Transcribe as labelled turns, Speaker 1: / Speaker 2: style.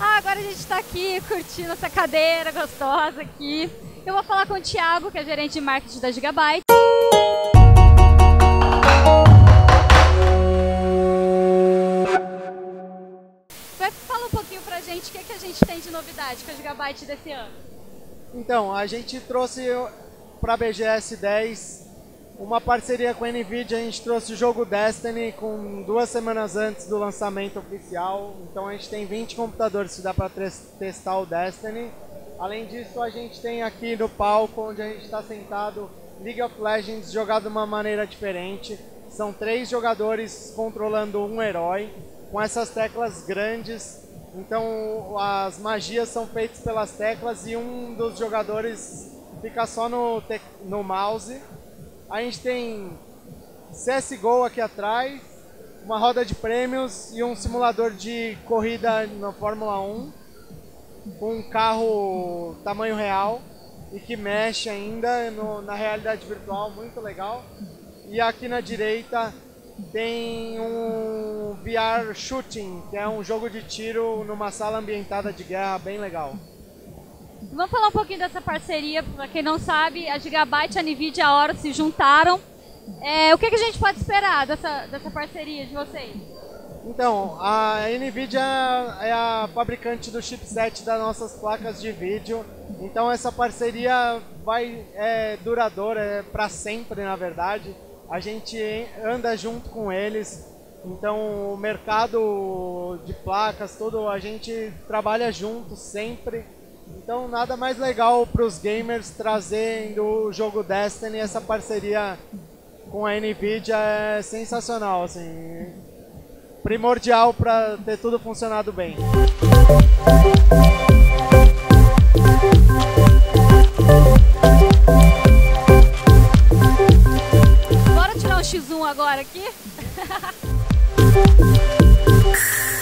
Speaker 1: Ah, agora a gente está aqui curtindo essa cadeira gostosa aqui. Eu vou falar com o Thiago, que é gerente de marketing da Gigabyte. Vai falar um pouquinho pra gente o que, que a gente tem de novidade com a Gigabyte desse ano.
Speaker 2: Então, a gente trouxe para a BGS 10 uma parceria com a NVIDIA, a gente trouxe o jogo Destiny com duas semanas antes do lançamento oficial. Então a gente tem 20 computadores que dá para testar o Destiny. Além disso, a gente tem aqui no palco, onde a gente está sentado, League of Legends jogado de uma maneira diferente. São três jogadores controlando um herói, com essas teclas grandes. Então as magias são feitas pelas teclas e um dos jogadores fica só no, no mouse. A gente tem CSGO aqui atrás, uma roda de prêmios e um simulador de corrida na Fórmula 1 com um carro tamanho real e que mexe ainda no, na realidade virtual, muito legal. E aqui na direita tem um VR Shooting, que é um jogo de tiro numa sala ambientada de guerra bem legal.
Speaker 1: Vamos falar um pouquinho dessa parceria, para quem não sabe, a Gigabyte e a Nvidia a hora se juntaram. É, o que, que, a gente pode esperar dessa, dessa parceria de vocês?
Speaker 2: Então, a Nvidia é a fabricante do chipset das nossas placas de vídeo. Então essa parceria vai é duradoura, é para sempre na verdade. A gente anda junto com eles. Então o mercado de placas, tudo a gente trabalha junto sempre. Então nada mais legal para os gamers trazendo o jogo Destiny, essa parceria com a Nvidia é sensacional, assim, primordial para ter tudo funcionado bem.
Speaker 1: Bora tirar um X1 agora aqui?